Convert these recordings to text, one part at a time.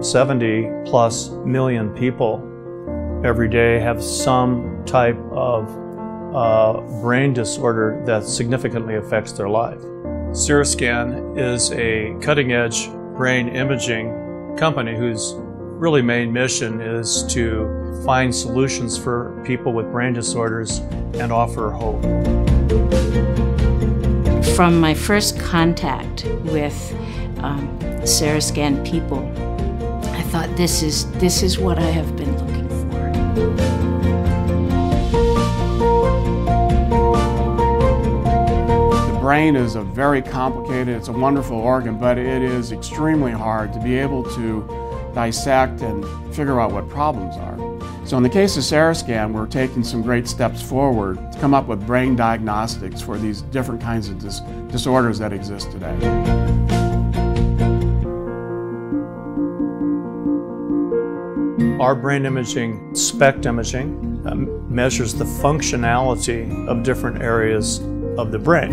70 plus million people every day have some type of uh, brain disorder that significantly affects their life. CereScan is a cutting edge brain imaging company whose really main mission is to find solutions for people with brain disorders and offer hope. From my first contact with um, people, thought this is this is what I have been looking for. The brain is a very complicated, it's a wonderful organ, but it is extremely hard to be able to dissect and figure out what problems are. So in the case of CereScan, we're taking some great steps forward to come up with brain diagnostics for these different kinds of dis disorders that exist today. Our brain imaging, SPECT imaging, um, measures the functionality of different areas of the brain.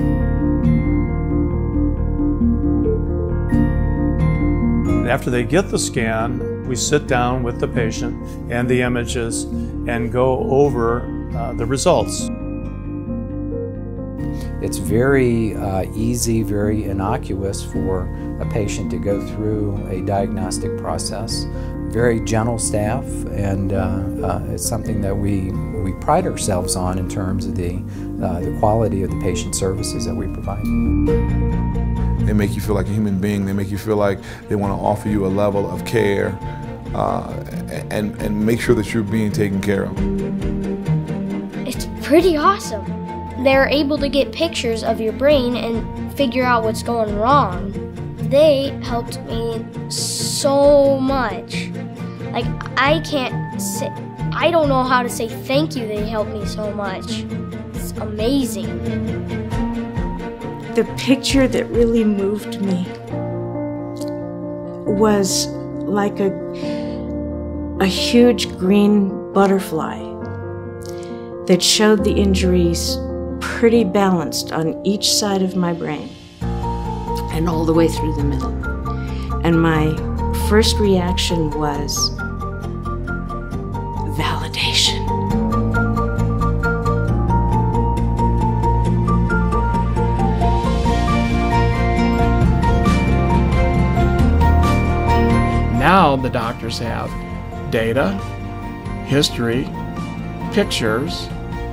After they get the scan, we sit down with the patient and the images and go over uh, the results. It's very uh, easy, very innocuous for a patient to go through a diagnostic process. Very gentle staff, and uh, uh, it's something that we, we pride ourselves on in terms of the, uh, the quality of the patient services that we provide. They make you feel like a human being. They make you feel like they want to offer you a level of care uh, and, and make sure that you're being taken care of. It's pretty awesome. They're able to get pictures of your brain and figure out what's going wrong. They helped me so much. Like, I can't say, I don't know how to say thank you, they helped me so much. It's amazing the picture that really moved me was like a, a huge green butterfly that showed the injuries pretty balanced on each side of my brain and all the way through the middle. And my first reaction was validation. Now the doctors have data, history, pictures,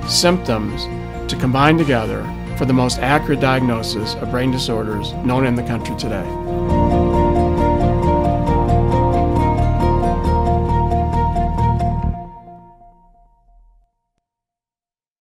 symptoms to combine together for the most accurate diagnosis of brain disorders known in the country today.